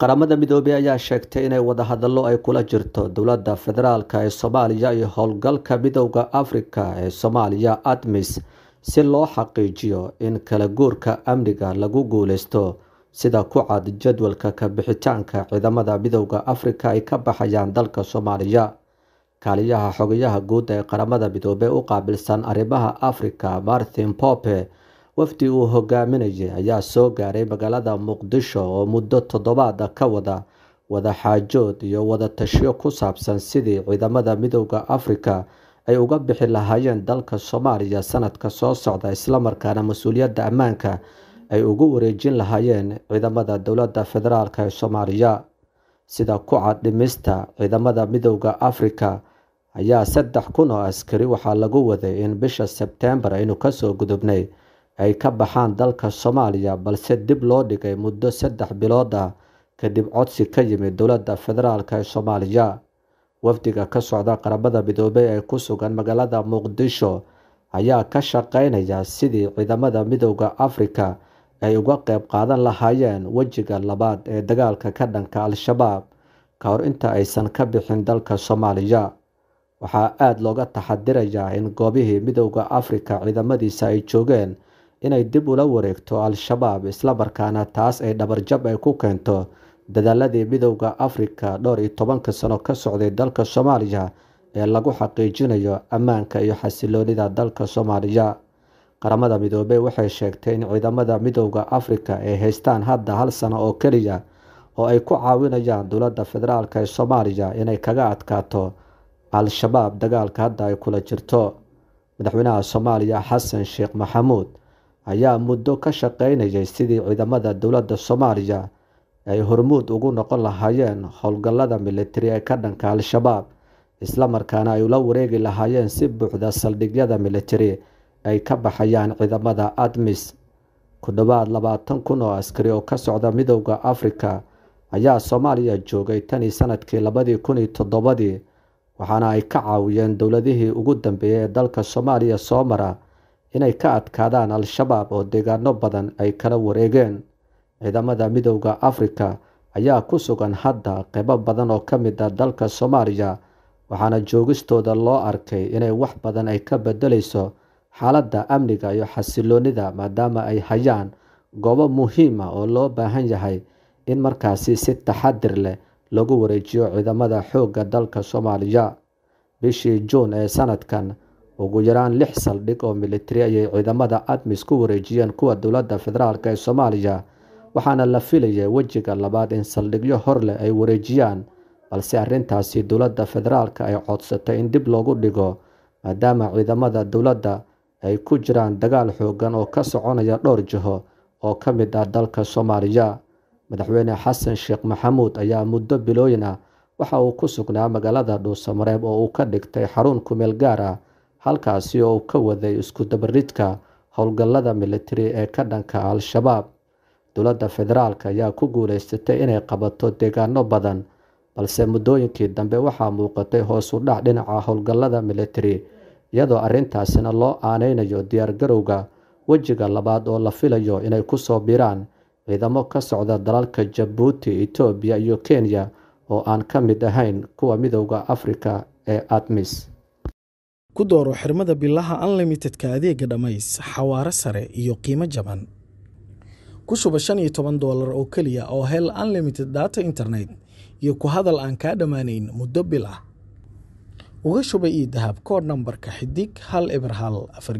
qaramada midoobey ayaa sheegtay inay wadahadallo ay kula jirto dowladda federaalk ee soomaaliya iyo howlgalka midowda afrika ee soomaaliya admis si loo xaqiijiyo in kala guurka amniga lagu guuleysto sida ku cad jadwalka ka bixitaanka ciidamada midowda afrika ay ka baxayaan dalka soomaaliya. Kaaliyaha xogayaha guud ee qaramada midoobey u qaabilsan arrimaha afrika martin pope wafdi uu hogaaminayay ayaa soo gaaray magaalada muqdisho oo muddo toddobaad ka wada wada xaajood iyo wada tashiyo ku saabsan sidii ciidamada midowda afrika ay uga bixi lahaayeen dalka soomaaliya sanadka soo socda islamarkaana mas'uuliyadda ammaanka ay ugu wareejin lahaayeen ciidamada dowladda federaalk ee soomaaliya. Sida ku cad dhimista ciidamada midowda afrika ayaa saddex kun oo askari waxaa lagu waday in bisha sebteembar aynu ka soo gudubnay ay ka baxaan dalka soomaaliya balse dib loo dhigay muddo saddex bilood ah kadib codsi ka yimid dowladda federaalk ee soomaaliya. Wafdiga ka socda qaramada midoobey ee ku sugan magaalada muqdisho ayaa ka shaqeynaya sidii ciidamada midowda afrika ay uga qeyb qaadan lahaayeen wejiga labaad ee dagaalka ka dhanka al-shabaab ka hor inta aysan ka bixin dalka soomaaliya. Waxaa aada looga taxadirayaa in goobihii midowda afrika ciidamadiisa ay joogeen inay dib ula wareegto al-shabaab islamarkaana taas ay dhabarjab ay ku keento dadaaladii midowda afrika dhowr iyo tobanka sano ka socday dalka soomaaliya ee lagu xaqiijinayo ammaanka iyo xasiloonida dalka soomaaliya. Qaramada midoobey waxay sheegtay in ciidamada midowda afrika ay haystaan hadda hal sano oo keliya oo ay ku caawinayaan dowladda federaalk ee soomaaliya inay kaga adkaato al-shabaab dagaalka hadda ay kula jirto. Madaxweynaha soomaaliya xasan sheekh maxamuud ayaa muddo ka shaqeynayay sidii ciidamada dowladda soomaaliya ay hormuud ugu noqon lahaayeen howlgallada militari ee ka dhanka al-shabaab islamarkaana ay ula wareegi lahaayeen si buuxda saldhigyada militari ay ka baxayaan ciidamada admis. Ku dhowaad labaatan kun oo askari oo ka socda midowda afrika ayaa soomaaliya joogay tanii sannadkii labadii kun iyo toddobadii waxaana ay ka caawiyeen dowladihii ugu dambeeyey ee dalka soomaaliya soo mara inay ka adkaadaan al-shabaab oo deegaano badan ay kala wareegeen. Ciidamada midowda afrika ayaa ku sugan hadda qeybo badan oo ka mid ah dalka soomaaliya waxaana joogistooda loo arkay inay wax badan ay ka bedeleyso xaaladda amniga iyo xasiloonida maadaama ay hayaan goobo muhiima oo loo baahan yahay in markaasi si taxadir leh lagu wareejiyo ciidamada xoogga dalka soomaaliya. Bishii juun ee sanadkan ugu yaraan lix saldhig oo militari ayay ciidamada admis ku wareejiyeen kuwa dowladda federaalk ee soomaaliya waxaana la filayay wejiga labaad in saldhigyo hor leh ay wareejiyaan balse arrintaasi dowladda federaalk ay codsatay in dib loogu dhigo maadaama ciidamada dowladda ay ku jiraan dagaal xoogan oo ka soconaya dhowr jiho oo ka mid ah dalka soomaaliya. Madaxweyne xasan sheekh maxamuud ayaa muddo bilooyin ah waxa uu ku sugnaa magaalada dhuusamareeb oo uu ka dhigtay xarun kumeel gaar ah halkaasi oo ka waday isku dabaridka howlgallada militari ee ka dhanka al-shabaab. Dowladda federaalk ayaa ku guuleysatay inay qabato deegaano badan balse muddooyinkii dambe waxaa muuqatay hoos u dhac dhinaca howlgallada militari iyadoo arrintaasina loo aaneynayo diyaargarowga wejiga labaad oo la filayo inay ku soo biraan ciidamo ka socda dalalka jabuuti etoobiya iyo kenya oo aan ka mid ahayn kuwa midowda afrika ee admis ku dooro xirmada bilaha unlimitedka adeega dhammays xawaare sare iyo qiimo jaban. Ku shuba shan iyo toban doolar oo keliya oo hel unlimited data internet iyo ku hadal aan kaa dhammaanayn muddo bil ah uga shuba io dahab kood nambarka xidig hal eber hal afar